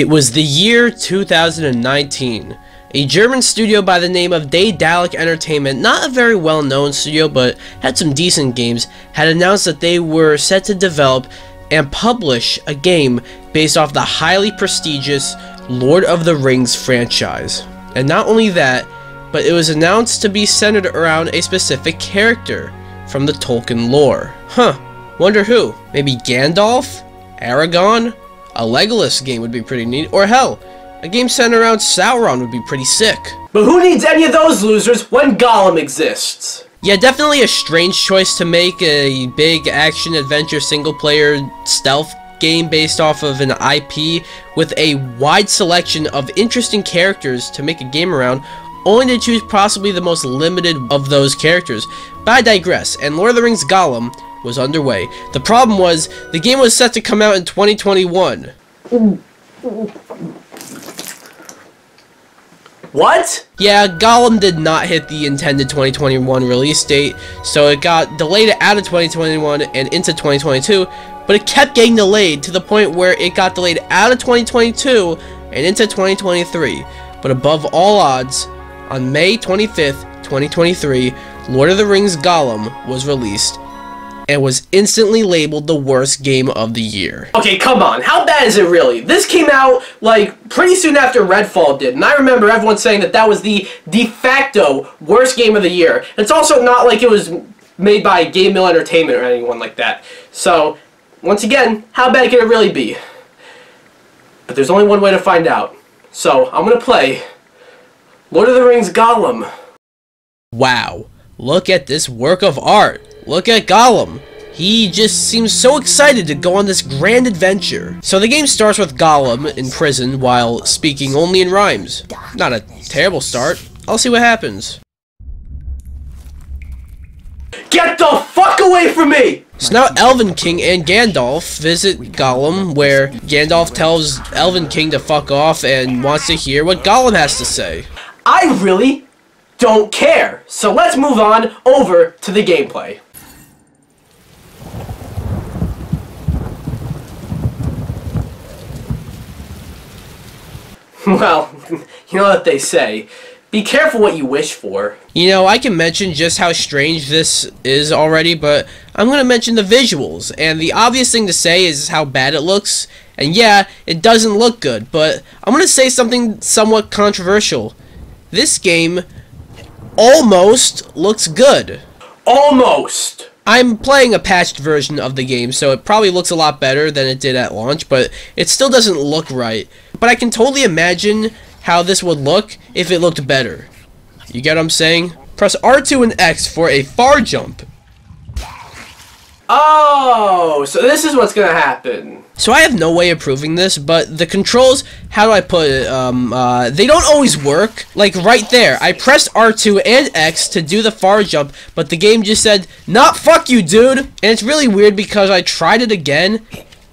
It was the year 2019. A German studio by the name of Daedalic Entertainment, not a very well known studio but had some decent games, had announced that they were set to develop and publish a game based off the highly prestigious Lord of the Rings franchise. And not only that, but it was announced to be centered around a specific character from the Tolkien lore. Huh, wonder who? Maybe Gandalf? Aragorn? A Legolas game would be pretty neat, or hell, a game centered around Sauron would be pretty sick. But who needs any of those losers when Gollum exists? Yeah, definitely a strange choice to make a big action adventure single player stealth game based off of an IP with a wide selection of interesting characters to make a game around, only to choose possibly the most limited of those characters. But I digress, and Lord of the Rings Gollum was underway. The problem was, the game was set to come out in 2021. What? Yeah, Gollum did not hit the intended 2021 release date, so it got delayed out of 2021 and into 2022, but it kept getting delayed to the point where it got delayed out of 2022 and into 2023. But above all odds, on May 25th, 2023, Lord of the Rings Gollum was released and was instantly labeled the worst game of the year. Okay, come on. How bad is it really? This came out, like, pretty soon after Redfall did, and I remember everyone saying that that was the de facto worst game of the year. It's also not like it was made by Game Mill Entertainment or anyone like that. So, once again, how bad can it really be? But there's only one way to find out. So, I'm gonna play Lord of the Rings Gollum. Wow, look at this work of art. Look at Gollum. He just seems so excited to go on this grand adventure. So the game starts with Gollum in prison while speaking only in rhymes. Not a terrible start. I'll see what happens. Get the fuck away from me! So now Elven King and Gandalf visit Gollum where Gandalf tells Elven King to fuck off and wants to hear what Gollum has to say. I really don't care. So let's move on over to the gameplay. Well, you know what they say. Be careful what you wish for. You know, I can mention just how strange this is already, but I'm going to mention the visuals. And the obvious thing to say is how bad it looks. And yeah, it doesn't look good, but I'm going to say something somewhat controversial. This game almost looks good. Almost! I'm playing a patched version of the game, so it probably looks a lot better than it did at launch, but it still doesn't look right. But I can totally imagine how this would look if it looked better. You get what I'm saying? Press R2 and X for a far jump. Oh, so this is what's gonna happen. So I have no way of proving this, but the controls, how do I put it, um, uh, they don't always work. Like right there, I pressed R2 and X to do the far jump, but the game just said, not fuck you, dude. And it's really weird because I tried it again,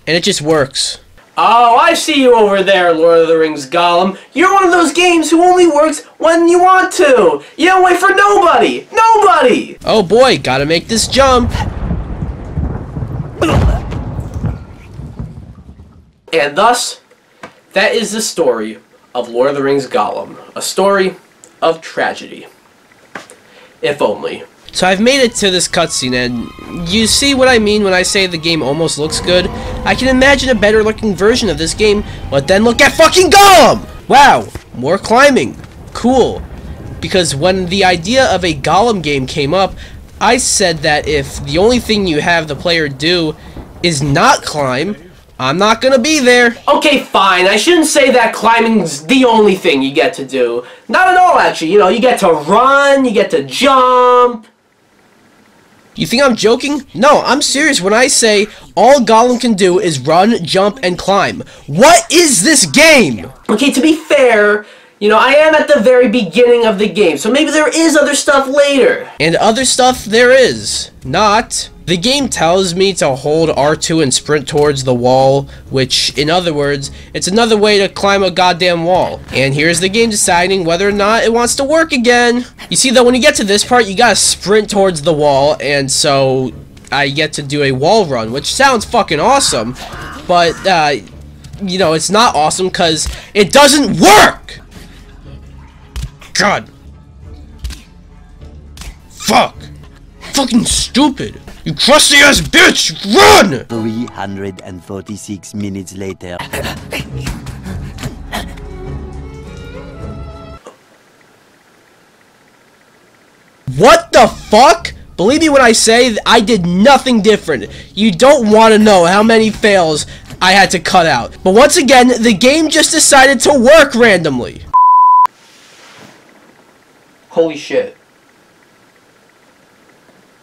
and it just works. Oh, I see you over there, Lord of the Rings Gollum. You're one of those games who only works when you want to. You don't wait for nobody. Nobody! Oh boy, gotta make this jump. And thus, that is the story of Lord of the Rings Gollum. A story of tragedy. If only. So I've made it to this cutscene, and you see what I mean when I say the game almost looks good? I can imagine a better looking version of this game, but then look at fucking Gollum! Wow, more climbing. Cool. Because when the idea of a Gollum game came up, I said that if the only thing you have the player do is not climb, I'm not gonna be there. Okay, fine. I shouldn't say that climbing's the only thing you get to do. Not at all, actually. You know, you get to run, you get to jump. You think I'm joking? No, I'm serious when I say all Gollum can do is run, jump, and climb. What is this game? Okay, to be fair, you know, I am at the very beginning of the game, so maybe there is other stuff later. And other stuff there is. Not. The game tells me to hold R2 and sprint towards the wall, which, in other words, it's another way to climb a goddamn wall. And here's the game deciding whether or not it wants to work again. You see, though, when you get to this part, you gotta sprint towards the wall, and so I get to do a wall run, which sounds fucking awesome, but, uh, you know, it's not awesome because it doesn't work! God. Fuck. Fucking stupid. You crusty ass bitch! Run! 346 minutes later. What the fuck? Believe me when I say I did nothing different. You don't want to know how many fails I had to cut out. But once again, the game just decided to work randomly. Holy shit.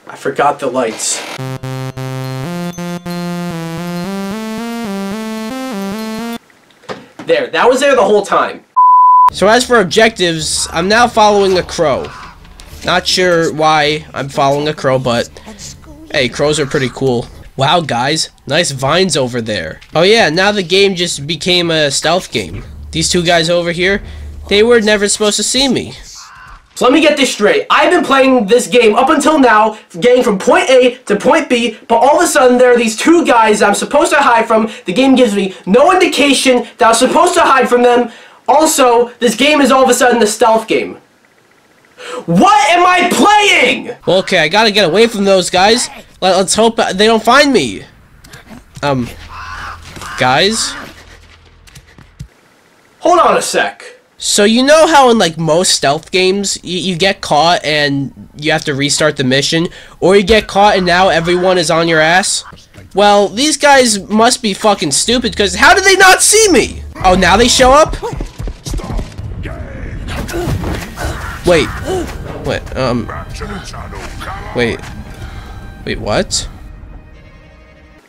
I forgot the lights. There, that was there the whole time. So as for objectives, I'm now following a crow. Not sure why I'm following a crow, but hey, crows are pretty cool. Wow, guys, nice vines over there. Oh yeah, now the game just became a stealth game. These two guys over here, they were never supposed to see me. So let me get this straight. I've been playing this game up until now, getting from point A to point B, but all of a sudden there are these two guys I'm supposed to hide from. The game gives me no indication that I'm supposed to hide from them. Also, this game is all of a sudden a stealth game. What am I playing? Well, okay, I gotta get away from those guys. Let, let's hope they don't find me. Um, guys? Hold on a sec. So you know how in like most stealth games, you, you get caught and you have to restart the mission? Or you get caught and now everyone is on your ass? Well, these guys must be fucking stupid because how did they not see me? Oh, now they show up? Wait. Wait, um... Wait. Wait, what?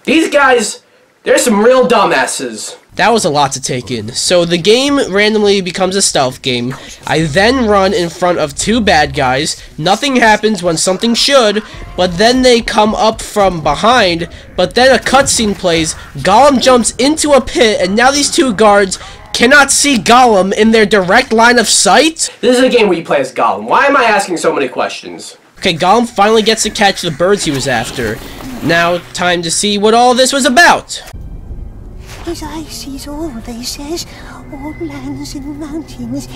These guys, they're some real dumbasses. That was a lot to take in. So the game randomly becomes a stealth game. I then run in front of two bad guys. Nothing happens when something should, but then they come up from behind. But then a cutscene plays. Gollum jumps into a pit, and now these two guards cannot see Gollum in their direct line of sight? This is a game where you play as Gollum. Why am I asking so many questions? Okay, Gollum finally gets to catch the birds he was after. Now, time to see what all this was about. His eye sees all, they says, all lands and mountains,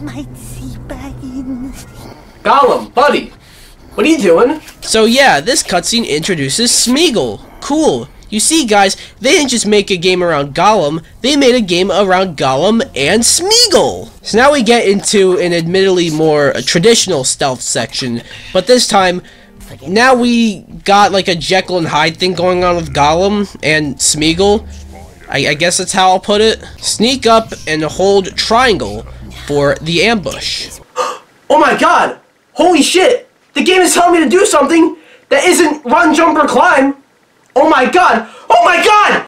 might see baggins. Gollum, buddy, what are you doing? So yeah, this cutscene introduces Smeagol. Cool. You see, guys, they didn't just make a game around Gollum, they made a game around Gollum and Smeagol. So now we get into an admittedly more traditional stealth section, but this time, now we got like a Jekyll and Hyde thing going on with Gollum and Smeagol. I, I guess that's how I'll put it. Sneak up and hold triangle for the ambush. Oh my god! Holy shit! The game is telling me to do something that isn't run, jump, or climb! Oh my god! Oh my god!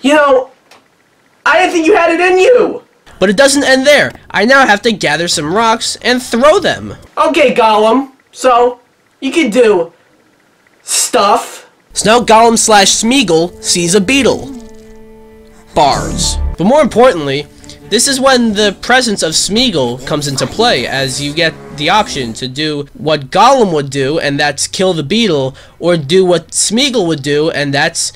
You know, I didn't think you had it in you! But it doesn't end there. I now have to gather some rocks and throw them. Okay, Gollum. So, you can do stuff. So now Gollum slash Smeagol sees a beetle. Bars. But more importantly, this is when the presence of Smeagol comes into play, as you get the option to do what Gollum would do, and that's kill the beetle, or do what Smeagol would do, and that's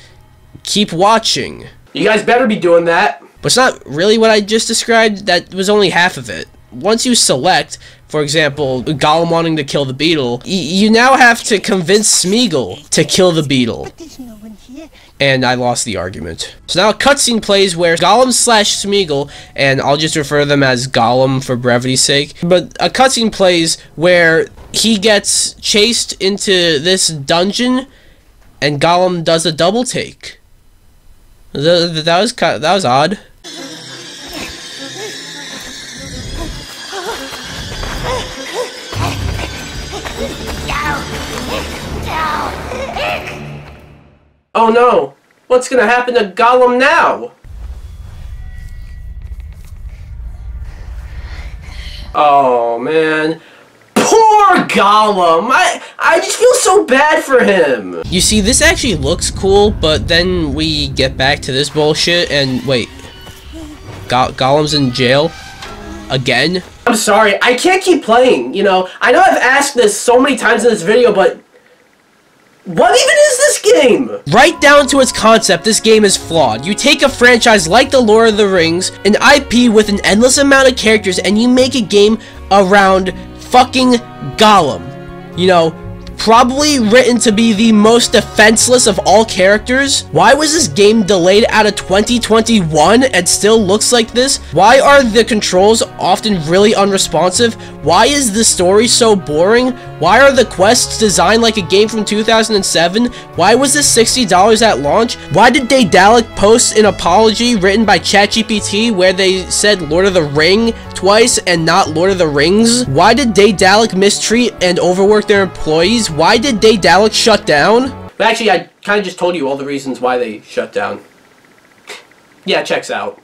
keep watching. You guys better be doing that. But it's not really what I just described, that was only half of it. Once you select, for example, Gollum wanting to kill the beetle, you now have to convince Smeagol to kill the beetle. No. And I lost the argument. So now a cutscene plays where Gollum slash Smeagol, and I'll just refer to them as Gollum for brevity's sake, but a cutscene plays where he gets chased into this dungeon, and Gollum does a double take. Th- th- That was that was odd. Oh no! What's gonna happen to Gollum now? Oh man. Poor Gollum! I I just feel so bad for him! You see, this actually looks cool, but then we get back to this bullshit, and wait. Go- Gollum's in jail? again? I'm sorry, I can't keep playing, you know. I know I've asked this so many times in this video, but what even is this game? Right down to its concept, this game is flawed. You take a franchise like The Lord of the Rings, an IP with an endless amount of characters, and you make a game around fucking Gollum. You know, probably written to be the most defenseless of all characters. Why was this game delayed out of 2021 and still looks like this? Why are the controls often really unresponsive? Why is the story so boring? Why are the quests designed like a game from 2007? Why was this $60 at launch? Why did Daedalic post an apology written by ChatGPT where they said Lord of the Ring twice and not Lord of the Rings? Why did Daedalic mistreat and overwork their employees? Why did Daedalic shut down? But actually, I kind of just told you all the reasons why they shut down. Yeah, checks out.